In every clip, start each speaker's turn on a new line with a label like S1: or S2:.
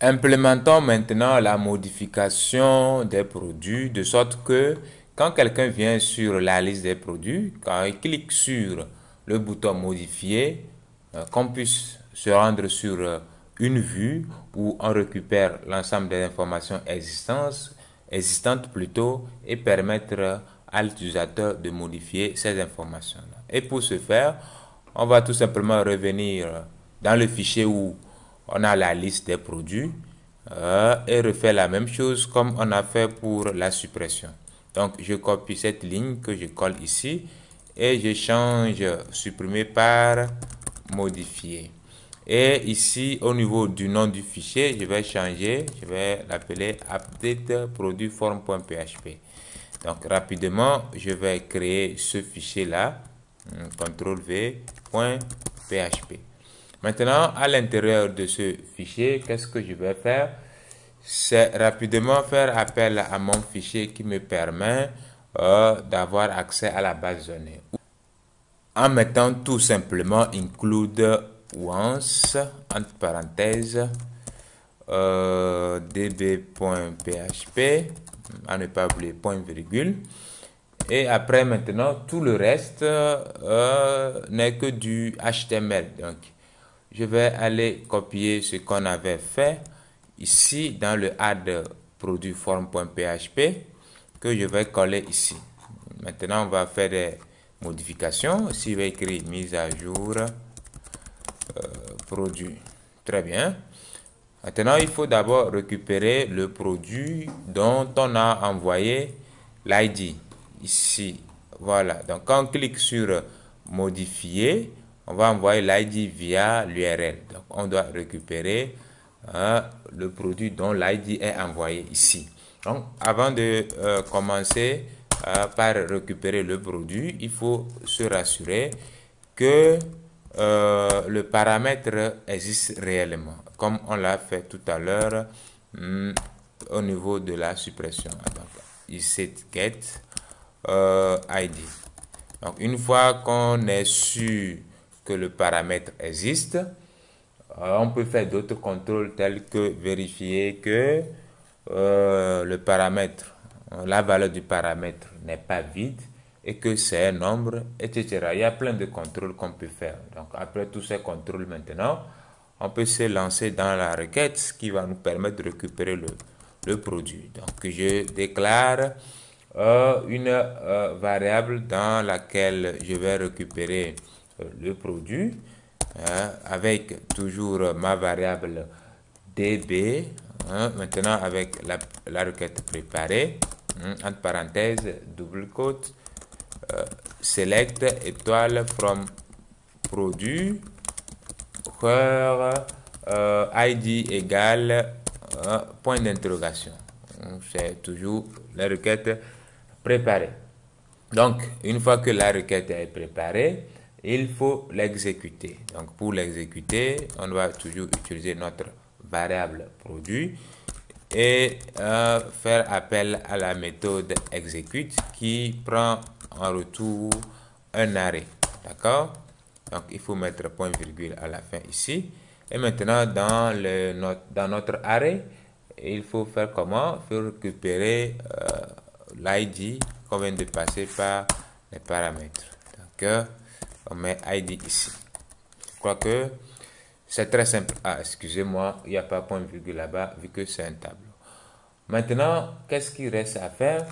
S1: Implémentons maintenant la modification des produits de sorte que quand quelqu'un vient sur la liste des produits, quand il clique sur le bouton modifier, euh, qu'on puisse se rendre sur euh, une vue où on récupère l'ensemble des informations existantes, existantes plutôt et permettre à l'utilisateur de modifier ces informations. Et pour ce faire, on va tout simplement revenir dans le fichier où on a la liste des produits euh, et refaire la même chose comme on a fait pour la suppression. Donc, je copie cette ligne que je colle ici et je change supprimer par modifier. Et ici, au niveau du nom du fichier, je vais changer, je vais l'appeler update produit form.php. Donc, rapidement, je vais créer ce fichier-là, CTRL V.php. Maintenant, à l'intérieur de ce fichier, qu'est-ce que je vais faire? C'est rapidement faire appel à mon fichier qui me permet euh, d'avoir accès à la base de données. En mettant tout simplement include once, entre parenthèses, euh, db.php, à ne pas oublier point virgule. Et après maintenant, tout le reste euh, n'est que du HTML. Donc, je vais aller copier ce qu'on avait fait ici dans le add produit form.php que je vais coller ici. Maintenant, on va faire des modifications. Ici, je vais écrire mise à jour euh, produit. Très bien. Maintenant, il faut d'abord récupérer le produit dont on a envoyé l'ID. Ici, voilà. Donc, quand on clique sur modifier, on va envoyer l'ID via l'URL. Donc, on doit récupérer euh, le produit dont l'ID est envoyé ici. Donc, avant de euh, commencer euh, par récupérer le produit, il faut se rassurer que le paramètre existe réellement, comme on l'a fait tout à l'heure hmm, au niveau de la suppression. Donc, ID. Donc, une fois qu'on est sûr que le paramètre existe. Euh, on peut faire d'autres contrôles tels que vérifier que euh, le paramètre, la valeur du paramètre n'est pas vide et que c'est un nombre, etc. Il y a plein de contrôles qu'on peut faire. Donc après tous ces contrôles maintenant, on peut se lancer dans la requête qui va nous permettre de récupérer le, produit. Donc je déclare euh, une variable dans laquelle je vais récupérer le produit hein, avec toujours ma variable db hein, maintenant avec la, requête préparée hein, entre parenthèses double quote euh, select étoile from produit where euh, id égale euh, point d'interrogation. C'est toujours la requête préparée. Donc une fois que la requête est préparée il faut l'exécuter. Donc pour l'exécuter, on va toujours utiliser notre variable produit et euh, faire appel à la méthode execute qui prend en retour un arrêt. D'accord? Donc il faut mettre point virgule à la fin ici. Et maintenant dans, le, notre, dans notre arrêt, il faut faire comment? Il faut récupérer euh, l'ID qu'on vient de passer par les paramètres. D'accord? On met ID ici. Je crois que c'est très simple. Ah, excusez-moi, il n'y a pas point virgule là-bas vu que c'est un tableau. Maintenant, qu'est-ce qu'il reste à faire?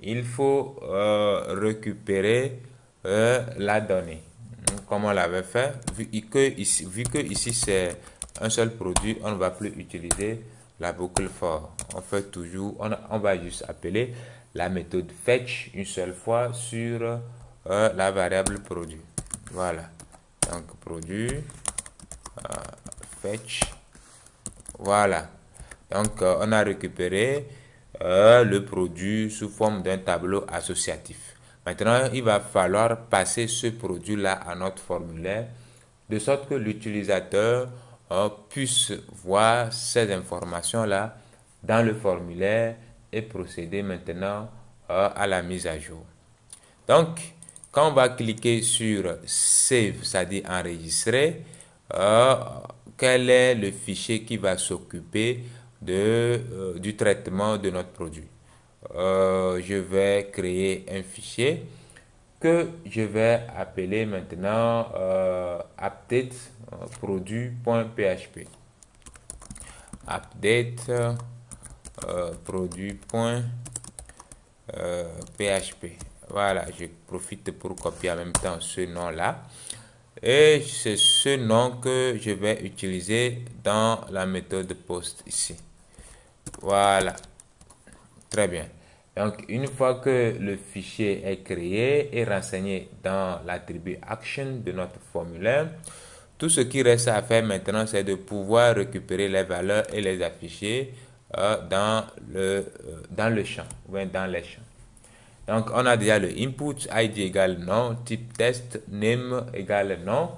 S1: Il faut euh, récupérer euh, la donnée. Comme on l'avait fait, vu que ici, ici c'est un seul produit, on ne va plus utiliser la boucle for. On fait toujours, on, on va juste appeler la méthode fetch une seule fois sur euh, la variable produit. Voilà. Donc, produit, euh, fetch. Voilà. Donc, euh, on a récupéré euh, le produit sous forme d'un tableau associatif. Maintenant, il va falloir passer ce produit-là à notre formulaire de sorte que l'utilisateur puisse voir ces informations-là dans le formulaire et procéder maintenant à la mise à jour. Donc, quand on va cliquer sur Save, c'est-à-dire enregistrer, euh, quel est le fichier qui va s'occuper euh, du traitement de notre produit? Euh, je vais créer un fichier que je vais appeler maintenant update produit.php. Update. Voilà, je profite pour copier en même temps ce nom-là. Et c'est ce nom que je vais utiliser dans la méthode post ici. Voilà. Très bien. Donc, une fois que le fichier est créé et renseigné dans l'attribut action de notre formulaire, tout ce qui reste à faire maintenant, c'est de pouvoir récupérer les valeurs et les afficher euh, dans, le, euh, dans le champ, ou dans les champs. Donc, on a déjà le input, id égale nom, type test, name égale nom.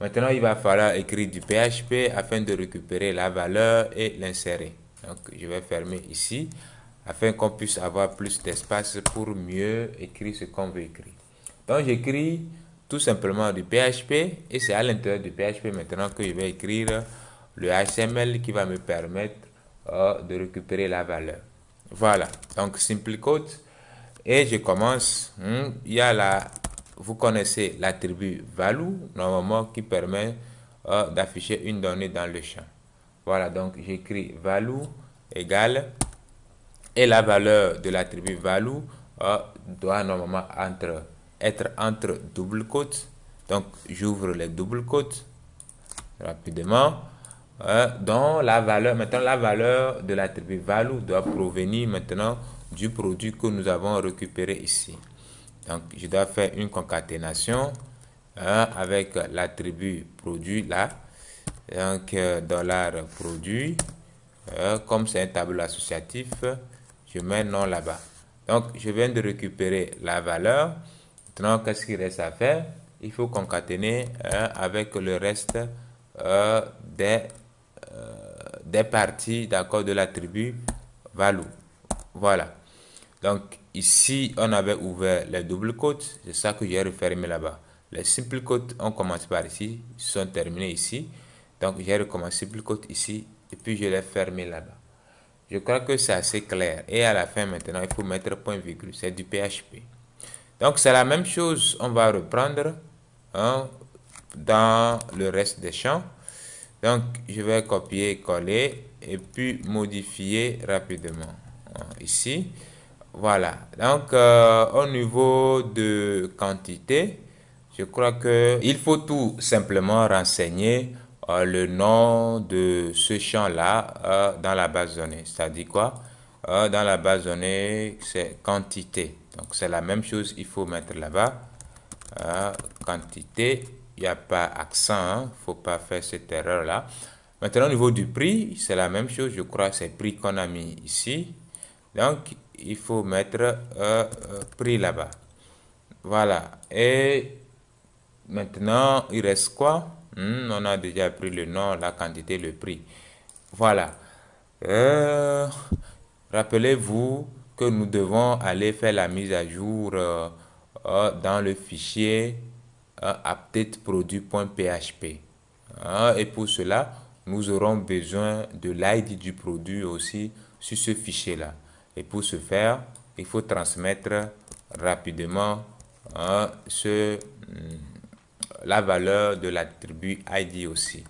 S1: Maintenant, il va falloir écrire du PHP afin de récupérer la valeur et l'insérer. Donc, je vais fermer ici afin qu'on puisse avoir plus d'espace pour mieux écrire ce qu'on veut écrire. Donc, j'écris tout simplement du PHP et c'est à l'intérieur du PHP maintenant que je vais écrire le HTML qui va me permettre euh, de récupérer la valeur. Voilà, donc simple code. Et je commence. Hmm, il y a la, vous connaissez l'attribut value, normalement, qui permet euh, d'afficher une donnée dans le champ. Voilà, donc j'écris value égale et la valeur de l'attribut value euh, doit normalement entre, être entre double quotes. Donc j'ouvre les double quotes rapidement. Euh, dont la valeur, maintenant la valeur de l'attribut value doit provenir maintenant du produit que nous avons récupéré ici. Donc, je dois faire une concaténation hein, avec l'attribut produit là. Donc, euh, dollar produit. Euh, comme c'est un tableau associatif, je mets non là-bas. Donc, je viens de récupérer la valeur. Maintenant, qu'est-ce qu'il reste à faire? Il faut concaténer hein, avec le reste euh, des, des parties d'accord de l'attribut value. Voilà. Donc ici, on avait ouvert les doubles côtes. C'est ça que j'ai refermé là-bas. Les simples côtes, on commence par ici, sont terminés ici. Donc j'ai recommencé simple côte ici et puis je l'ai fermé là-bas. Je crois que c'est assez clair. Et à la fin maintenant, il faut mettre point virgule. C'est du PHP. Donc c'est la même chose. On va reprendre hein, dans le reste des champs. Donc je vais copier, coller et puis modifier rapidement. Ici. Voilà. Donc, euh, au niveau de quantité, je crois que il faut tout simplement renseigner euh, le nom de ce champ-là euh, dans la base donnée. C'est-à-dire quoi? Dans la base donnée, c'est quantité. Donc, c'est la même chose, il faut mettre là-bas. quantité, il n'y a pas accent, il hein. ne faut pas faire cette erreur-là. Maintenant, au niveau du prix, c'est la même chose, je crois, c'est prix qu'on a mis ici. Donc, il faut mettre euh, euh, prix là-bas. Voilà. Et maintenant, il reste quoi? Hmm, On a déjà pris le nom, la quantité, le prix. Voilà. Euh, rappelez-vous que nous devons aller faire la mise à jour dans le fichier updateproduit.php. Hein, et pour cela, nous aurons besoin de l'ID du produit aussi sur ce fichier-là. Et pour ce faire, il faut transmettre rapidement hein, ce, hmm, la valeur de l'attribut ID aussi.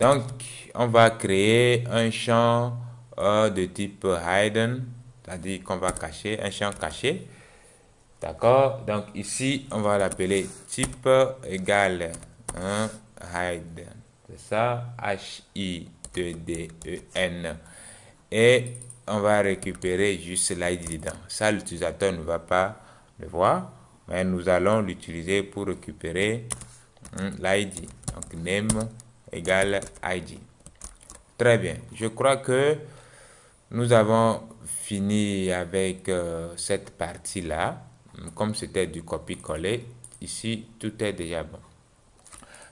S1: Donc, on va créer un champ euh, de type hidden, c'est-à-dire qu'on va cacher, un champ caché. D'accord? Donc, ici, on va l'appeler type égal hein. C'est ça, H-I-D-D-E-N. Et on va récupérer juste l'ID dedans. Ça, l'utilisateur ne va pas le voir, mais nous allons l'utiliser pour récupérer hein, l'ID. Donc, name égale ID. Très bien. Je crois que nous avons fini avec euh, cette partie-là. Comme c'était du copier-coller, ici, tout est déjà bon.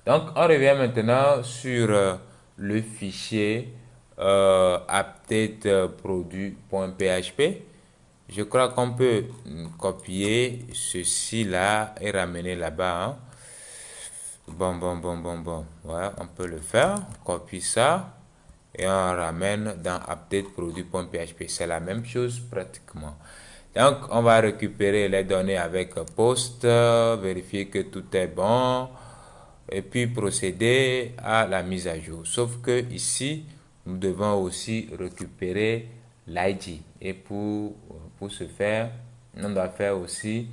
S1: Donc, on revient maintenant sur euh, le fichier euh, produit.php. Je crois qu'on peut copier ceci là et ramener là-bas. Hein. Bon, bon, bon, bon, bon. Ouais, on peut le faire. On copie ça et on ramène dans update produit.php. C'est la même chose pratiquement. Donc, on va récupérer les données avec post, vérifier que tout est bon et puis procéder à la mise à jour. Sauf que ici, nous devons aussi récupérer l'ID. Et pour, pour ce faire, on doit faire aussi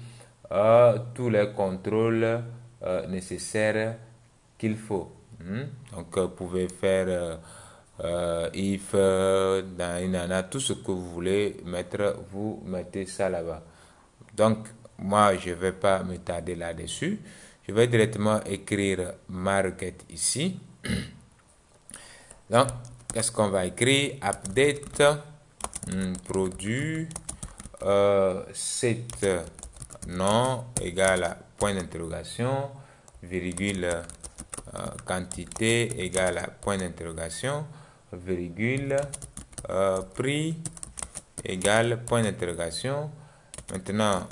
S1: euh, tous les contrôles euh, nécessaires qu'il faut. Hmm? Donc, vous pouvez faire euh, if, dans Inanna, tout ce que vous voulez mettre, vous mettez ça là-bas. Donc, moi, je ne vais pas me tarder là-dessus. Je vais directement écrire ma requête ici. Donc, qu'est-ce qu'on va écrire? Update hmm, produit euh, cet nom égale à point d'interrogation, virgule euh, quantité égale à point d'interrogation, virgule euh, prix égale point d'interrogation. Maintenant,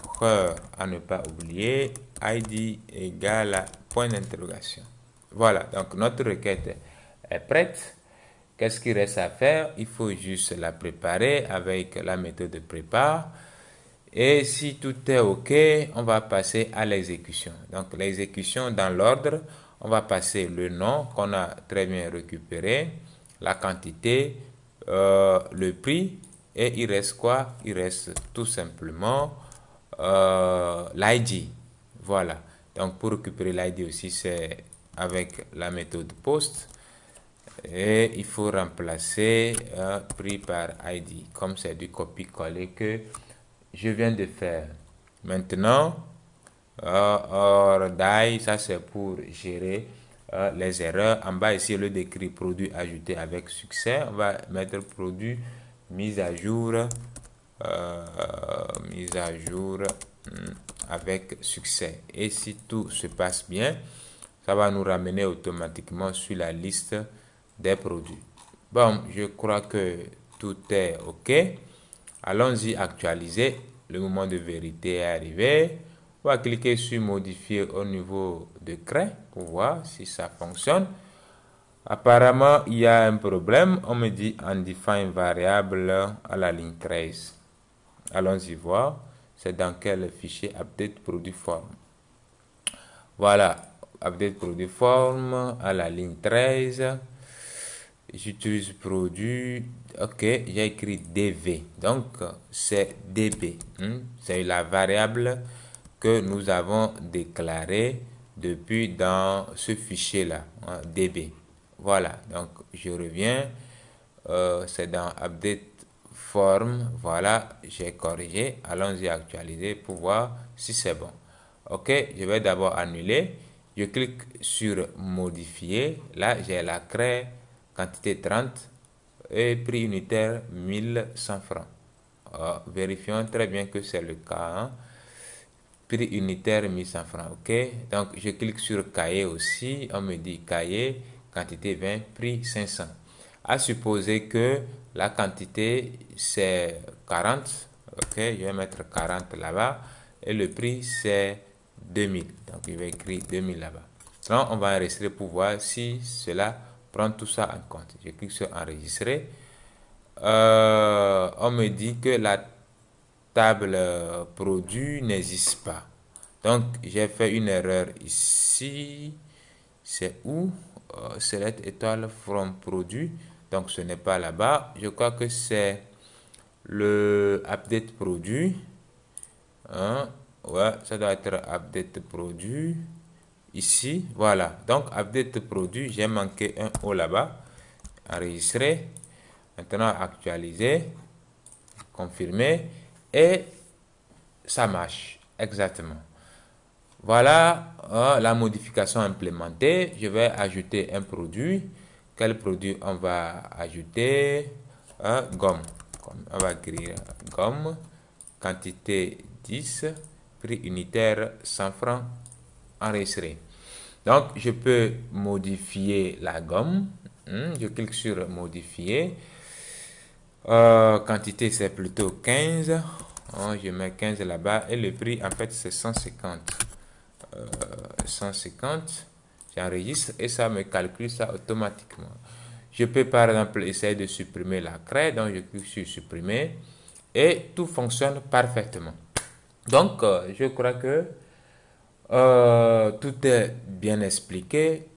S1: à ne pas oublier, ID égale à point d'interrogation. Voilà, donc notre requête est prête. Qu'est-ce qu'il reste à faire? Il faut juste la préparer avec la méthode de prépare. Et si tout est OK, on va passer à l'exécution. Donc l'exécution dans l'ordre, on va passer le nom qu'on a très bien récupéré, la quantité, euh, le prix, et il reste quoi? Il reste tout simplement euh, l'ID. Voilà. Donc pour récupérer l'ID aussi, c'est avec la méthode post et il faut remplacer euh, prix par ID comme c'est du copier-coller que je viens de faire. Maintenant euh, or die ça c'est pour gérer euh, les erreurs. En bas ici le décrit produit ajouté avec succès. On va mettre produit mise à jour euh, mise à jour hmm, avec succès. Et si tout se passe bien ça va nous ramener automatiquement sur la liste des produits. Bon, je crois que tout est OK. Allons-y actualiser. Le moment de vérité est arrivé. On va cliquer sur modifier au niveau de craie pour voir si ça fonctionne. Apparemment, il y a un problème. On me dit undefined variable à la ligne 13. Allons-y voir. C'est dans quel fichier update produit form. Voilà, update produit form à la ligne 13 j'utilise produit, ok, j'ai écrit dv, donc c'est db, hein. c'est la variable que nous avons déclarée depuis dans ce fichier là, hein, db. Voilà, donc je reviens, euh, c'est dans update form, voilà, j'ai corrigé, allons-y actualiser pour voir si c'est bon. Ok, je vais d'abord annuler, je clique sur modifier, là j'ai la craie quantité 30 et prix unitaire 1100 francs. Ah, vérifions très bien que c'est le cas. Hein. Prix unitaire 1100 francs. OK. Donc, je clique sur cahier aussi. On me dit cahier, quantité 20, prix 500. À supposer que la quantité c'est 40. OK. Je vais mettre 40 là-bas. Et le prix c'est 2000. Donc, je vais écrire 2000 là-bas. Donc, on va enregistrer pour voir si cela prendre tout ça en compte. Je clique sur enregistrer. Euh, on me dit que la table produit n'existe pas. Donc, j'ai fait une erreur ici. C'est où? Euh, Select étoile from produit. Donc, ce n'est pas là-bas. Je crois que c'est le update produit. Hein? Ouais, ça doit être update produit ici. Voilà. Donc, update produit, j'ai manqué un O là-bas. Enregistrer. Maintenant, actualiser. Confirmer. Et ça marche. Exactement. Voilà euh, la modification implémentée. Je vais ajouter un produit. Quel produit on va ajouter? Euh, Gomme. On va écrire gomme. Quantité 10. Prix unitaire 100 francs enregistré. Donc, je peux modifier la gomme. Hmm, je clique sur modifier. Euh, quantité, c'est plutôt 15. je mets 15 là-bas. Et le prix, en fait, c'est 150. 150. J'enregistre et ça me calcule ça automatiquement. Je peux par exemple essayer de supprimer la craie, donc je clique sur supprimer et tout fonctionne parfaitement. Donc, euh, je crois que euh, tout est bien expliqué.